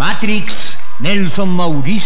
Matrix, Nelson Mauricio.